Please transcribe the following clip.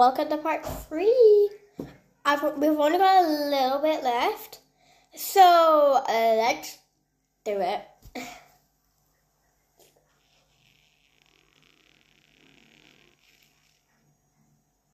welcome to part three. I've, we've only got a little bit left, so uh, let's do it.